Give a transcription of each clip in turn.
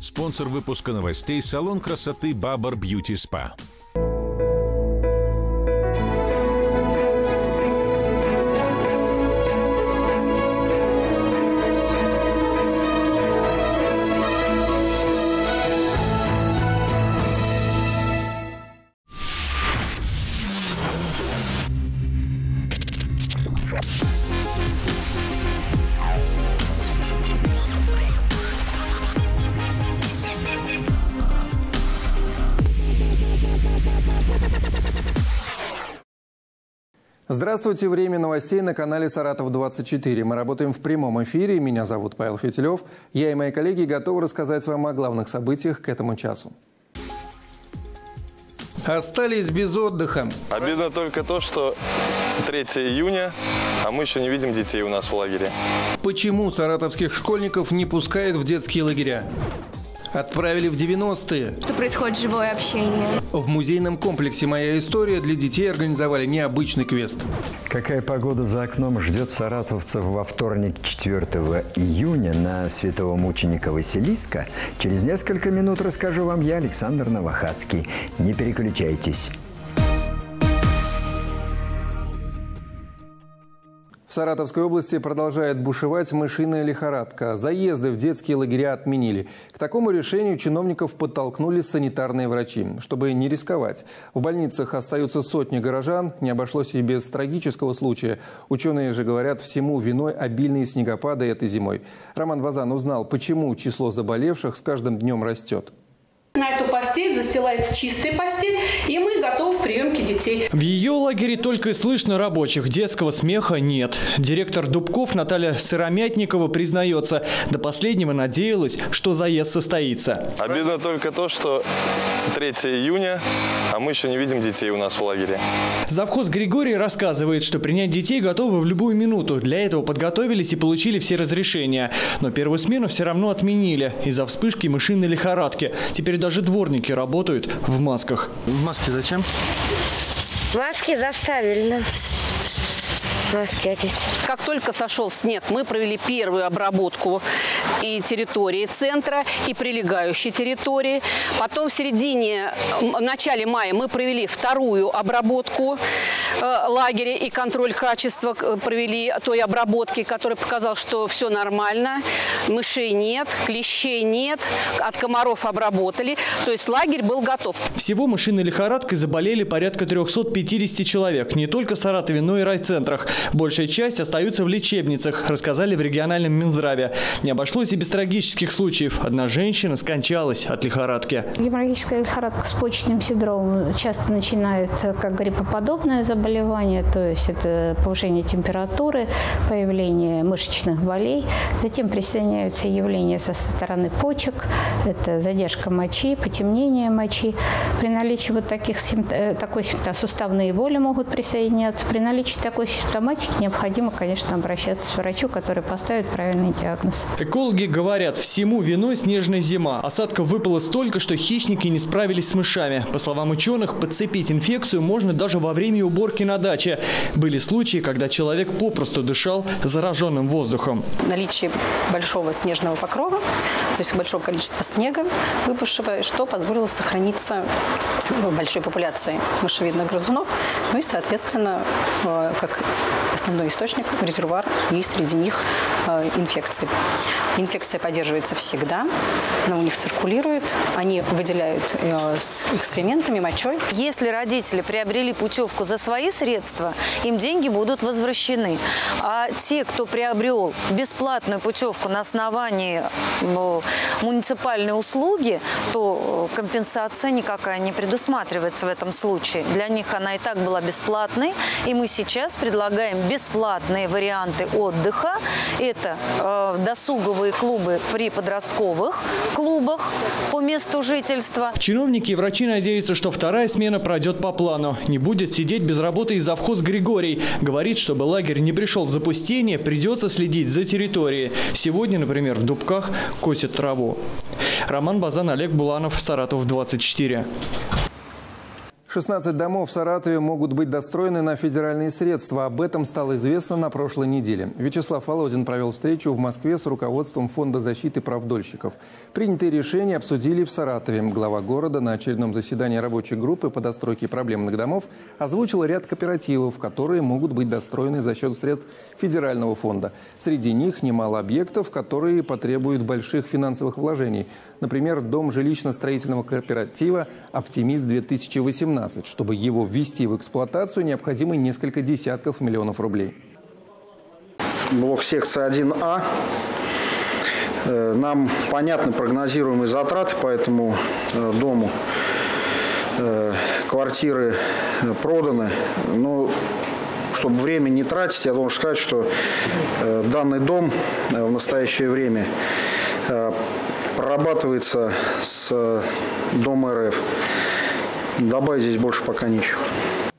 Спонсор выпуска новостей – салон красоты «Бабар Бьюти Спа». Здравствуйте. Время новостей на канале «Саратов-24». Мы работаем в прямом эфире. Меня зовут Павел Фитилев. Я и мои коллеги готовы рассказать вам о главных событиях к этому часу. Остались без отдыха. Обидно только то, что 3 июня, а мы еще не видим детей у нас в лагере. Почему саратовских школьников не пускают в детские лагеря? Отправили в 90-е. Что происходит живое общение. В музейном комплексе «Моя история» для детей организовали необычный квест. Какая погода за окном ждет саратовцев во вторник 4 июня на святого мученика Василиска? Через несколько минут расскажу вам я, Александр Новохадский. Не переключайтесь. В Саратовской области продолжает бушевать мышиная лихорадка. Заезды в детские лагеря отменили. К такому решению чиновников подтолкнули санитарные врачи, чтобы не рисковать. В больницах остаются сотни горожан. Не обошлось и без трагического случая. Ученые же говорят, всему виной обильные снегопады этой зимой. Роман Базан узнал, почему число заболевших с каждым днем растет. На эту постель застилается чистая постель, и мы готовы к приемке детей. В ее лагере только и слышно рабочих, детского смеха нет. Директор Дубков Наталья Сыромятникова признается, до последнего надеялась, что заезд состоится. Обидно только то, что 3 июня, а мы еще не видим детей у нас в лагере. Завхоз Григорий рассказывает, что принять детей готовы в любую минуту. Для этого подготовились и получили все разрешения. Но первую смену все равно отменили из-за вспышки мышиной лихорадки. Теперь даже даже дворники работают в масках. В маске зачем? Маски заставили нас. Как только сошел снег, мы провели первую обработку и территории центра, и прилегающей территории. Потом в середине, в начале мая мы провели вторую обработку э, лагеря и контроль качества э, провели той обработки, которая показала, что все нормально, мышей нет, клещей нет, от комаров обработали, то есть лагерь был готов. Всего мышиной лихорадкой заболели порядка 350 человек, не только в Саратове, но и райцентрах. Большая часть остаются в лечебницах, рассказали в региональном Минздраве. Не обошлось и без трагических случаев. Одна женщина скончалась от лихорадки. Геморрагическая лихорадка с почечным синдромом часто начинает как гриппоподобное заболевание, то есть это повышение температуры, появление мышечных болей. Затем присоединяются явления со стороны почек, это задержка мочи, потемнение мочи. При наличии вот таких э, такой симптом, суставные боли могут присоединяться. При наличии такой симптоматики необходимо, конечно, обращаться к врачу, который поставит правильный диагноз. Экологи говорят, всему виной снежная зима. Осадков выпало столько, что хищники не справились с мышами. По словам ученых, подцепить инфекцию можно даже во время уборки на даче. Были случаи, когда человек попросту дышал зараженным воздухом. Наличие большого снежного покрова, то есть большого количества снега выпавшего, что позволило сохраниться большой популяции мышевидных грызунов, ну и, соответственно, э, как основной источник, резервуар, есть среди них э, инфекции. Инфекция поддерживается всегда, она у них циркулирует, они выделяют э, с экскрементами, мочой. Если родители приобрели путевку за свои средства, им деньги будут возвращены. А те, кто приобрел бесплатную путевку на основании ну, муниципальной услуги, то компенсация никакая не предусматривается в этом случае. Для них она и так была бесплатной, и мы сейчас предлагаем бесплатные варианты отдыха. Это э, досуговые клубы при подростковых клубах по месту жительства. Чиновники и врачи надеются, что вторая смена пройдет по плану. Не будет сидеть без работы и завхоз Григорий. Говорит, чтобы лагерь не пришел в запустение, придется следить за территорией. Сегодня, например, в Дубках косят траву. Роман Базан, Олег Буланов, Саратов, 24. 16 домов в Саратове могут быть достроены на федеральные средства. Об этом стало известно на прошлой неделе. Вячеслав Володин провел встречу в Москве с руководством Фонда защиты прав дольщиков. Принятые решения обсудили в Саратове. Глава города на очередном заседании рабочей группы по достройке проблемных домов озвучил ряд кооперативов, которые могут быть достроены за счет средств федерального фонда. Среди них немало объектов, которые потребуют больших финансовых вложений. Например, дом жилищно-строительного кооператива «Оптимист-2018». Чтобы его ввести в эксплуатацию, необходимы несколько десятков миллионов рублей. Блок секция 1А. Э, нам понятны прогнозируемые затраты по этому э, дому. Э, квартиры проданы. Но чтобы время не тратить, я должен сказать, что данный дом в настоящее время прорабатывается с Дом РФ. Добавить здесь больше пока нечего.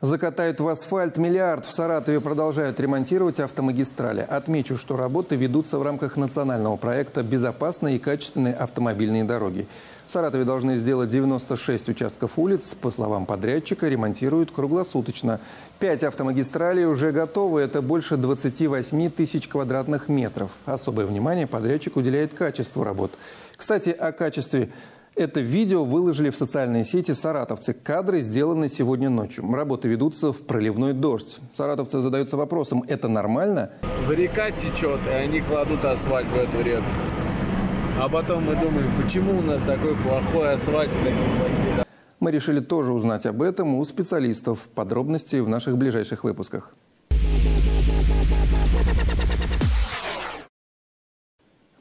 Закатают в асфальт миллиард. В Саратове продолжают ремонтировать автомагистрали. Отмечу, что работы ведутся в рамках национального проекта «Безопасные и качественные автомобильные дороги». В Саратове должны сделать 96 участков улиц. По словам подрядчика, ремонтируют круглосуточно. Пять автомагистралей уже готовы. Это больше 28 тысяч квадратных метров. Особое внимание подрядчик уделяет качеству работ. Кстати, о качестве. Это видео выложили в социальные сети саратовцы. Кадры сделаны сегодня ночью. Работы ведутся в проливной дождь. Саратовцы задаются вопросом, это нормально? Река течет, и они кладут асфальт в эту реку. А потом мы думаем, почему у нас такой плохой асфальт, Мы решили тоже узнать об этом у специалистов. Подробности в наших ближайших выпусках.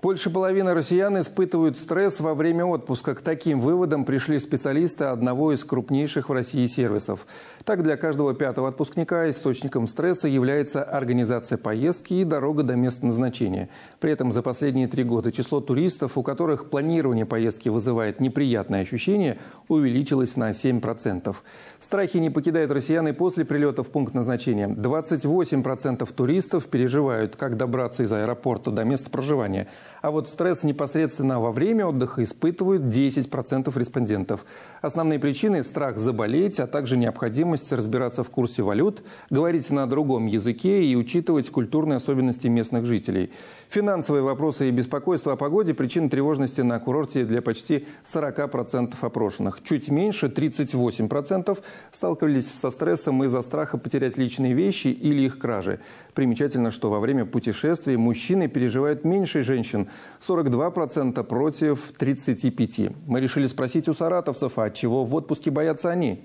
Больше половины россиян испытывают стресс во время отпуска. К таким выводам пришли специалисты одного из крупнейших в России сервисов. Так, для каждого пятого отпускника источником стресса является организация поездки и дорога до места назначения. При этом за последние три года число туристов, у которых планирование поездки вызывает неприятные ощущения, увеличилось на 7%. Страхи не покидают россиян и после прилета в пункт назначения. 28% туристов переживают, как добраться из аэропорта до места проживания – а вот стресс непосредственно во время отдыха испытывают 10% респондентов. Основные причины – страх заболеть, а также необходимость разбираться в курсе валют, говорить на другом языке и учитывать культурные особенности местных жителей. Финансовые вопросы и беспокойство о погоде – причины тревожности на курорте для почти 40% опрошенных. Чуть меньше – 38% сталкивались со стрессом из-за страха потерять личные вещи или их кражи. Примечательно, что во время путешествий мужчины переживают меньше женщин – 42% против 35%. Мы решили спросить у саратовцев, а чего в отпуске боятся они?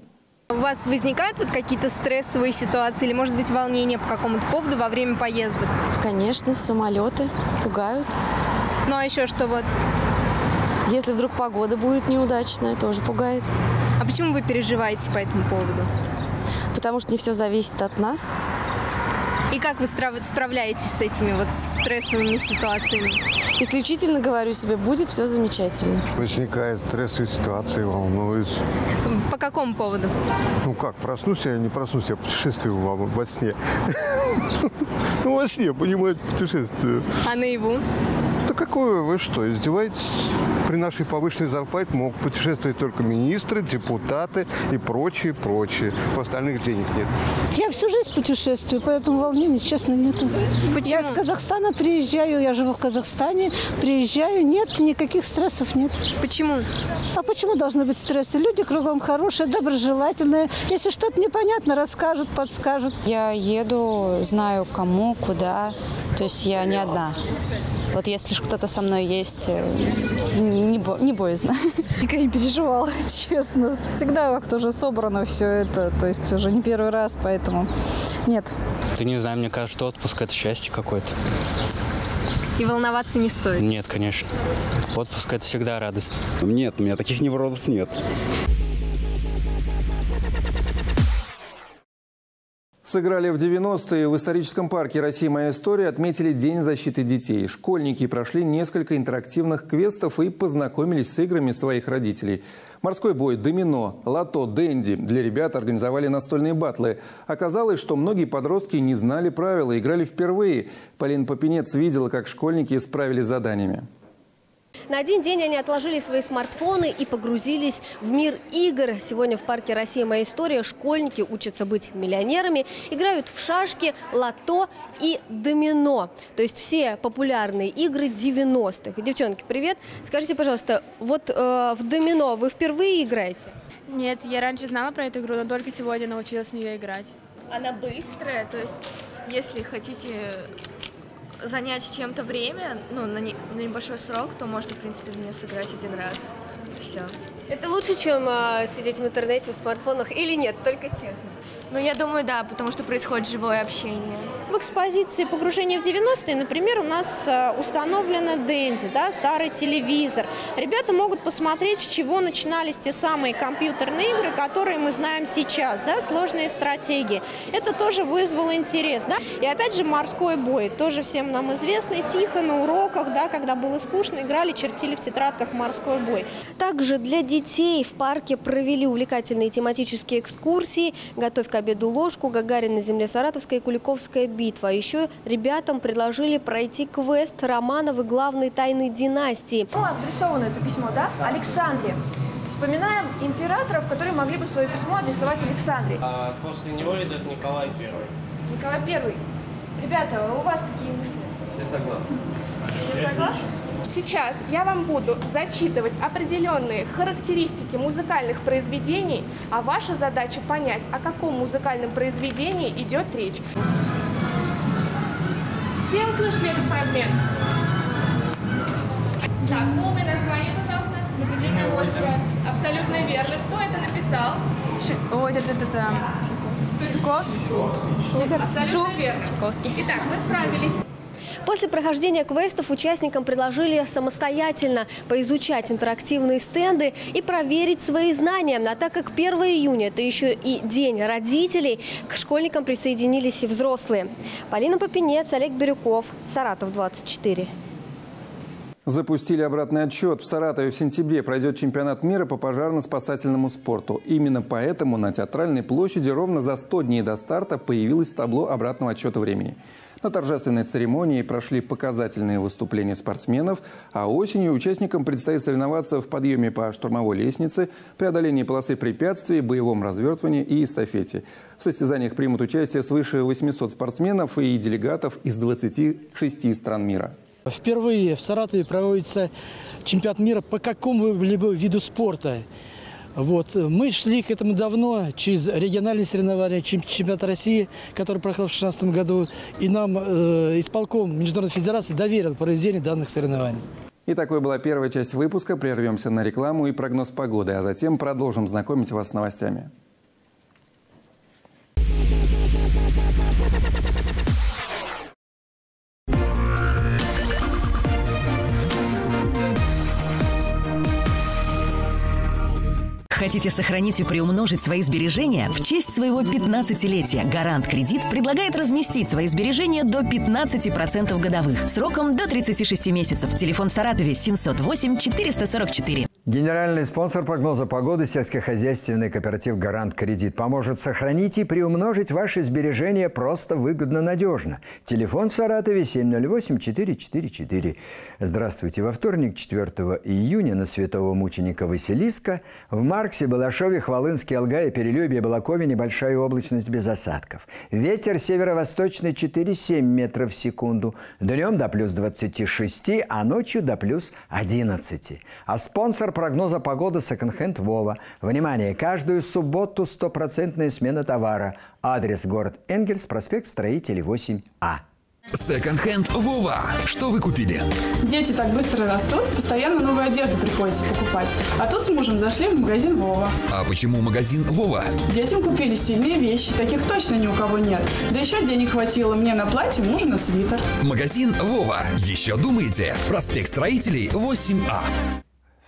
У вас возникают вот какие-то стрессовые ситуации или, может быть, волнения по какому-то поводу во время поездок? Конечно, самолеты пугают. Ну а еще что вот? Если вдруг погода будет неудачная, тоже пугает. А почему вы переживаете по этому поводу? Потому что не все зависит от нас. И как вы справляетесь с этими вот стрессовыми ситуациями? Исключительно говорю себе, будет все замечательно. Возникает стрессовые ситуации, волнуюсь. По какому поводу? Ну как, проснусь я, не проснусь, я путешествую во, во сне. Ну во сне, понимаете, путешествую. А наяву? Какое вы что, издеваетесь? При нашей повышенной зарплате могут путешествовать только министры, депутаты и прочие, прочие. У остальных денег нет. Я всю жизнь путешествую, поэтому волнений, честно, нет. Почему? Я из Казахстана приезжаю, я живу в Казахстане, приезжаю, нет, никаких стрессов нет. Почему? А почему должны быть стрессы? Люди кругом хорошие, доброжелательные. Если что-то непонятно, расскажут, подскажут. Я еду, знаю кому, куда, то есть я не одна. Вот если кто-то со мной есть, э, не, бо, не боязно. Никогда не переживала, честно. Всегда как-то уже собрано все это. То есть уже не первый раз, поэтому нет. Ты не знаю, мне кажется, что отпуск – это счастье какое-то. И волноваться не стоит? Нет, конечно. Отпуск – это всегда радость. Нет, у меня таких неврозов нет. Сыграли в 90-е. В историческом парке «Россия. Моя история» отметили День защиты детей. Школьники прошли несколько интерактивных квестов и познакомились с играми своих родителей. Морской бой, домино, лото, дэнди. Для ребят организовали настольные батлы. Оказалось, что многие подростки не знали правила, играли впервые. Полина Попенец видела, как школьники справились с заданиями. На один день они отложили свои смартфоны и погрузились в мир игр. Сегодня в парке «Россия. Моя история» школьники учатся быть миллионерами, играют в шашки, лото и домино. То есть все популярные игры 90-х. Девчонки, привет. Скажите, пожалуйста, вот э, в домино вы впервые играете? Нет, я раньше знала про эту игру, но только сегодня научилась в нее играть. Она быстрая, то есть если хотите занять чем-то время, ну, на, не, на небольшой срок, то можно, в принципе, в нее сыграть один раз. Все. Это лучше, чем э, сидеть в интернете, в смартфонах или нет? Только честно. Ну, я думаю, да, потому что происходит живое общение. В экспозиции «Погружение в 90-е», например, у нас э, установлена Дэнди, да, старый телевизор. Ребята могут посмотреть, с чего начинались те самые компьютерные игры, которые мы знаем сейчас, да, сложные стратегии. Это тоже вызвало интерес, да. И опять же морской бой, тоже всем нам известный, тихо на уроках, да, когда было скучно, играли, чертили в тетрадках морской бой. Также для детей в парке провели увлекательные тематические экскурсии «Готовь к обеду ложку», «Гагарин на земле Саратовская» и «Куликовская битва». А еще ребятам предложили пройти квест Романовы главной тайны династии. Ну, адресовано это письмо, да? Александре. Вспоминаем императоров, которые могли бы свое письмо адресовать Александре. А после него идет Николай Первый. Николай Первый. Ребята, у вас какие мысли? Все согласны. Все согласны? Сейчас я вам буду зачитывать определенные характеристики музыкальных произведений, а ваша задача понять, о каком музыкальном произведении идет речь. Все услышали этот фрагмент? Так, полное название, пожалуйста. Нападение озера. Абсолютно верно. Кто это написал? Ой, это, это, это... Чайковский. Абсолютно верно. Итак, мы справились. После прохождения квестов участникам предложили самостоятельно поизучать интерактивные стенды и проверить свои знания. А так как 1 июня – это еще и день родителей, к школьникам присоединились и взрослые. Полина Попенец, Олег Бирюков, Саратов, 24. Запустили обратный отчет. В Саратове в сентябре пройдет чемпионат мира по пожарно-спасательному спорту. Именно поэтому на Театральной площади ровно за 100 дней до старта появилось табло обратного отчета времени. На торжественной церемонии прошли показательные выступления спортсменов, а осенью участникам предстоит соревноваться в подъеме по штурмовой лестнице, преодолении полосы препятствий, боевом развертывании и эстафете. В состязаниях примут участие свыше 800 спортсменов и делегатов из 26 стран мира. Впервые в Саратове проводится чемпионат мира по какому-либо виду спорта. Вот. Мы шли к этому давно, через региональные соревнования, чемпионат России, который проходил в 2016 году, и нам э, исполком Международной Федерации доверил проведение данных соревнований. И такой была первая часть выпуска. Прервемся на рекламу и прогноз погоды, а затем продолжим знакомить вас с новостями. Хотите сохранить и приумножить свои сбережения? В честь своего 15-летия Гарант Кредит предлагает разместить свои сбережения до 15% годовых сроком до 36 месяцев. Телефон в Саратове 708 444. Генеральный спонсор прогноза погоды сельскохозяйственный кооператив «Гарант Кредит» поможет сохранить и приумножить ваши сбережения просто, выгодно, надежно. Телефон в Саратове 708-444. Здравствуйте. Во вторник, 4 июня, на святого мученика Василиска в Марксе, Балашове, Хвалынске, Алгае, Перелюбе, Балакове небольшая облачность без осадков. Ветер северо-восточный 4,7 метров в секунду. Днем до плюс 26, а ночью до плюс 11. А спонсор прогноза погоды секонд-хенд Вова. Внимание! Каждую субботу стопроцентная смена товара. Адрес город Энгельс, проспект Строителей 8А. Секонд-хенд Вова. Что вы купили? Дети так быстро растут, постоянно новую одежду приходится покупать. А тут с мужем зашли в магазин Вова. А почему магазин Вова? Детям купили стильные вещи, таких точно ни у кого нет. Да еще денег хватило мне на платье, мужу на свитер. Магазин Вова. Еще думаете? Проспект Строителей 8А.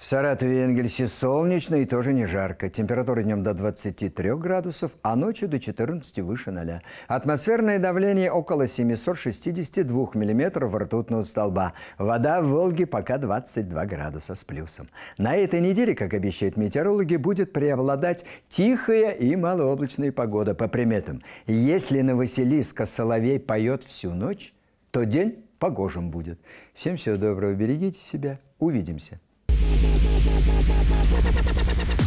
Саратове и Энгельсе солнечно и тоже не жарко. Температура днем до 23 градусов, а ночью до 14 выше 0. Атмосферное давление около 762 миллиметров ртутного столба. Вода в Волге пока 22 градуса с плюсом. На этой неделе, как обещают метеорологи, будет преобладать тихая и малооблачная погода. По приметам, если на Василиска соловей поет всю ночь, то день погожим будет. Всем всего доброго, берегите себя. Увидимся. Bye.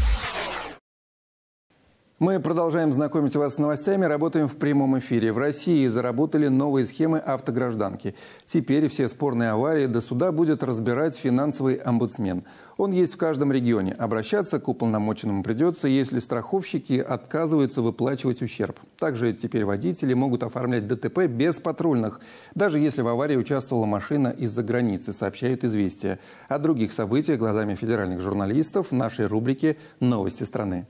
Мы продолжаем знакомить вас с новостями, работаем в прямом эфире. В России заработали новые схемы автогражданки. Теперь все спорные аварии до суда будет разбирать финансовый омбудсмен. Он есть в каждом регионе. Обращаться к уполномоченному придется, если страховщики отказываются выплачивать ущерб. Также теперь водители могут оформлять ДТП без патрульных, даже если в аварии участвовала машина из-за границы, сообщают «Известия». О других событиях глазами федеральных журналистов в нашей рубрике «Новости страны».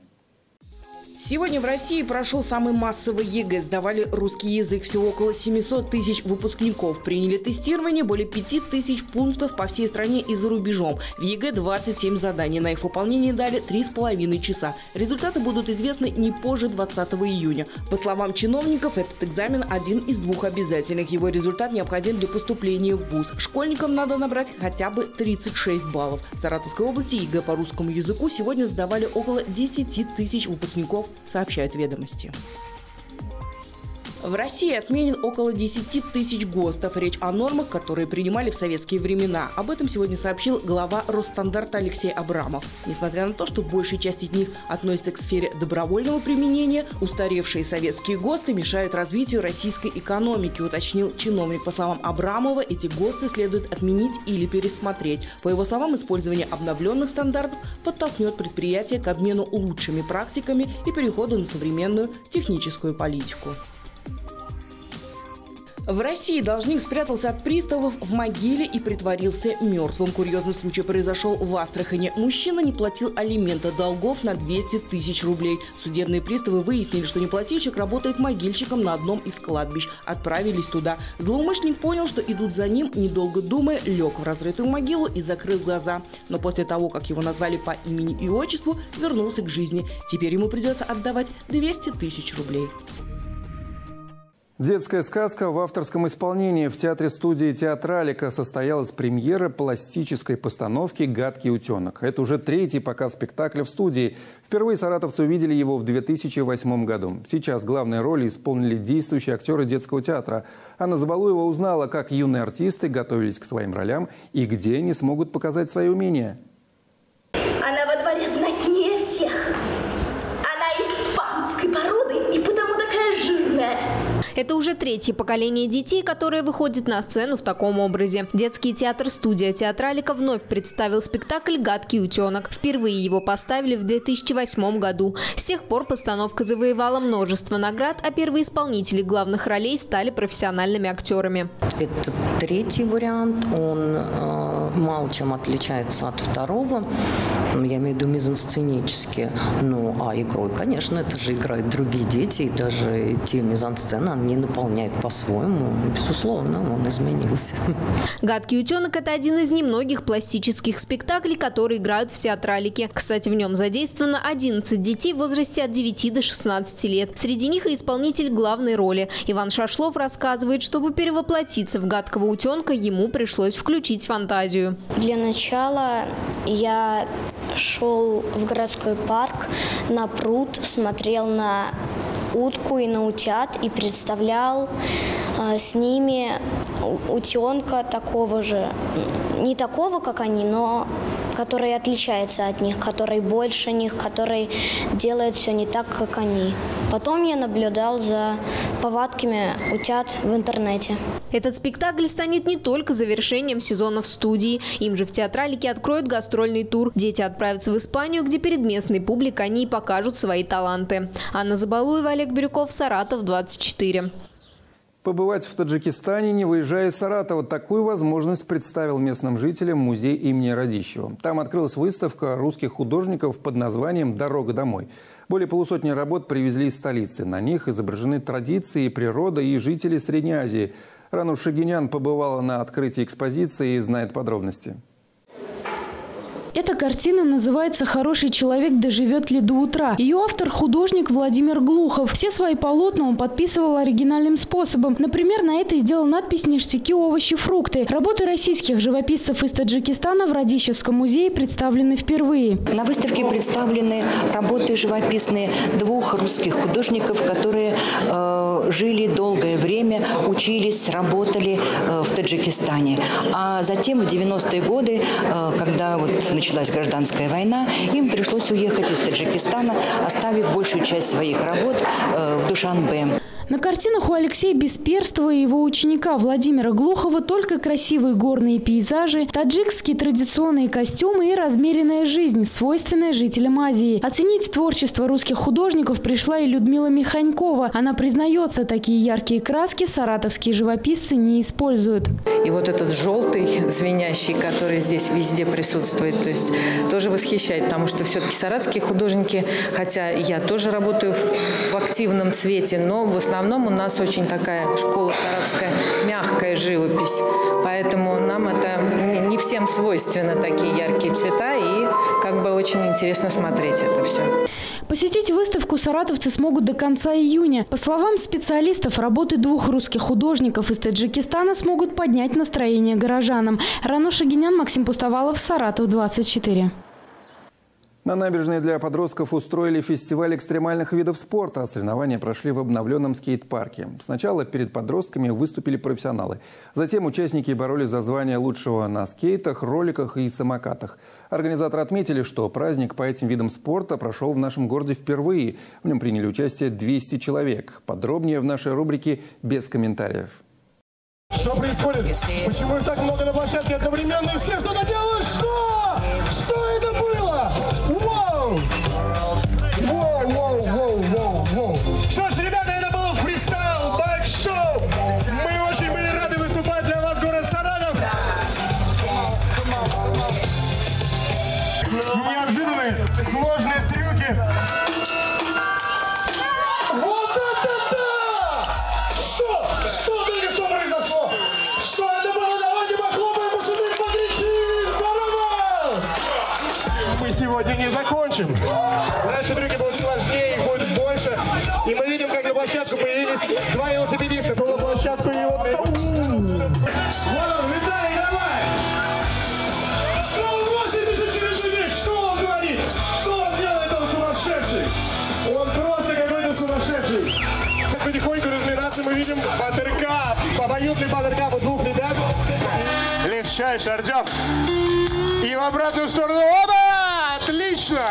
Сегодня в России прошел самый массовый ЕГЭ. Сдавали русский язык. Всего около 700 тысяч выпускников. Приняли тестирование более 5 тысяч пунктов по всей стране и за рубежом. В ЕГЭ 27 заданий. На их выполнение дали 3,5 часа. Результаты будут известны не позже 20 июня. По словам чиновников, этот экзамен один из двух обязательных. Его результат необходим для поступления в ВУЗ. Школьникам надо набрать хотя бы 36 баллов. В Саратовской области ЕГЭ по русскому языку сегодня сдавали около 10 тысяч выпускников сообщают ведомости. В России отменен около 10 тысяч ГОСТов. Речь о нормах, которые принимали в советские времена. Об этом сегодня сообщил глава Росстандарта Алексей Абрамов. Несмотря на то, что большая часть из них относится к сфере добровольного применения, устаревшие советские ГОСТы мешают развитию российской экономики, уточнил чиновник. По словам Абрамова, эти ГОСТы следует отменить или пересмотреть. По его словам, использование обновленных стандартов подтолкнет предприятия к обмену лучшими практиками и переходу на современную техническую политику. В России должник спрятался от приставов в могиле и притворился мертвым. Курьезный случай произошел в Астрахане. Мужчина не платил алимента долгов на 200 тысяч рублей. Судебные приставы выяснили, что неплательщик работает могильщиком на одном из кладбищ. Отправились туда. Злоумышленник понял, что идут за ним, недолго думая, лег в разрытую могилу и закрыл глаза. Но после того, как его назвали по имени и отчеству, вернулся к жизни. Теперь ему придется отдавать 200 тысяч рублей. Детская сказка в авторском исполнении в театре-студии «Театралика» состоялась премьера пластической постановки «Гадкий утенок». Это уже третий показ спектакля в студии. Впервые саратовцы увидели его в 2008 году. Сейчас главные роли исполнили действующие актеры детского театра. Анна Забалуева узнала, как юные артисты готовились к своим ролям и где они смогут показать свои умения. Она во дворе знатнее всех. Она испанской породы и потому такая жирная. Это уже третье поколение детей, которые выходят на сцену в таком образе. Детский театр-студия «Театралика» вновь представил спектакль «Гадкий утенок». Впервые его поставили в 2008 году. С тех пор постановка завоевала множество наград, а первые исполнители главных ролей стали профессиональными актерами. Это третий вариант. Он э, мало чем отличается от второго. Я имею в виду мизансценически. Ну, а игрой, конечно, это же играют другие дети, и даже те мизансцены, они наполняют по-своему. Безусловно, он изменился. «Гадкий утенок» – это один из немногих пластических спектаклей, которые играют в театралике. Кстати, в нем задействовано 11 детей в возрасте от 9 до 16 лет. Среди них и исполнитель главной роли. Иван Шашлов рассказывает, чтобы перевоплотиться в гадкого утенка, ему пришлось включить фантазию. Для начала я шел в городской парк на пруд, смотрел на утку и на утят и представлял э, с ними утенка такого же, не такого, как они, но который отличается от них, который больше них, который делает все не так, как они. Потом я наблюдал за повадками утят в интернете. Этот спектакль станет не только завершением сезона в студии. Им же в театралике откроют гастрольный тур. Дети отправятся в Испанию, где перед местной публикой они покажут свои таланты. Анна Забалуева, Олег Бирюков, Саратов, 24. Побывать в Таджикистане, не выезжая из Саратова, такую возможность представил местным жителям музей имени Радищева. Там открылась выставка русских художников под названием «Дорога домой». Более полусотни работ привезли из столицы. На них изображены традиции, природа и жители Средней Азии. Рануш Шагинян побывала на открытии экспозиции и знает подробности. Эта картина называется «Хороший человек доживет ли до утра». Ее автор – художник Владимир Глухов. Все свои полотна он подписывал оригинальным способом. Например, на этой сделал надпись «Ништяки, овощи, фрукты». Работы российских живописцев из Таджикистана в Радищевском музее представлены впервые. На выставке представлены работы живописные двух русских художников, которые э, жили долгое время, учились, работали э, в Таджикистане. А затем в 90-е годы, э, когда вот началась гражданская война, им пришлось уехать из Таджикистана, оставив большую часть своих работ э, в Душанбе. На картинах у Алексея Бесперстова и его ученика Владимира Глухова только красивые горные пейзажи, таджикские традиционные костюмы и размеренная жизнь, свойственная жителям Азии. Оценить творчество русских художников пришла и Людмила Миханькова. Она признается, такие яркие краски саратовские живописцы не используют. И вот этот желтый звенящий, который здесь везде присутствует, то есть тоже восхищает, потому что все-таки саратовские художники, хотя я тоже работаю в активном цвете, но в основном основном у нас очень такая школа саратовская мягкая живопись. Поэтому нам это не всем свойственно такие яркие цвета. И как бы очень интересно смотреть это все. Посетить выставку саратовцы смогут до конца июня. По словам специалистов, работы двух русских художников из Таджикистана смогут поднять настроение горожанам. Рано Шагинян, Максим Пустовалов, Саратов, 24. На набережной для подростков устроили фестиваль экстремальных видов спорта. Соревнования прошли в обновленном скейт-парке. Сначала перед подростками выступили профессионалы. Затем участники боролись за звание лучшего на скейтах, роликах и самокатах. Организаторы отметили, что праздник по этим видам спорта прошел в нашем городе впервые. В нем приняли участие 200 человек. Подробнее в нашей рубрике «Без комментариев». Что происходит? Почему их так много на площадке одновременно и все что-то делают? Oh. Легчайший, Артем. И в обратную сторону. Оба! Отлично!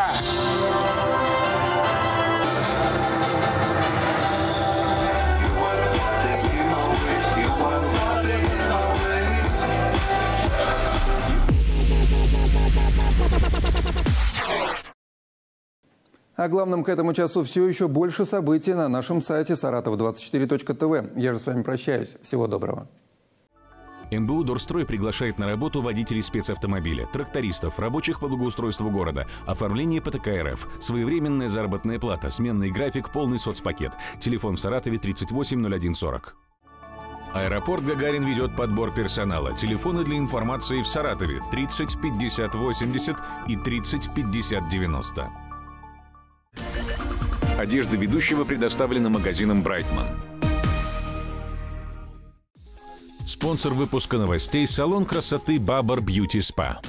О главном к этому часу все еще больше событий на нашем сайте saratov24.tv. Я же с вами прощаюсь. Всего доброго. МБУ «Дорстрой» приглашает на работу водителей спецавтомобиля, трактористов, рабочих по благоустройству города, оформление ПТК РФ, своевременная заработная плата, сменный график, полный соцпакет. Телефон в Саратове 380140. Аэропорт Гагарин ведет подбор персонала. Телефоны для информации в Саратове 30 50 80 и 30 50 90. Одежда ведущего предоставлена магазином «Брайтман». Спонсор выпуска новостей – салон красоты «Бабар Бьюти Спа».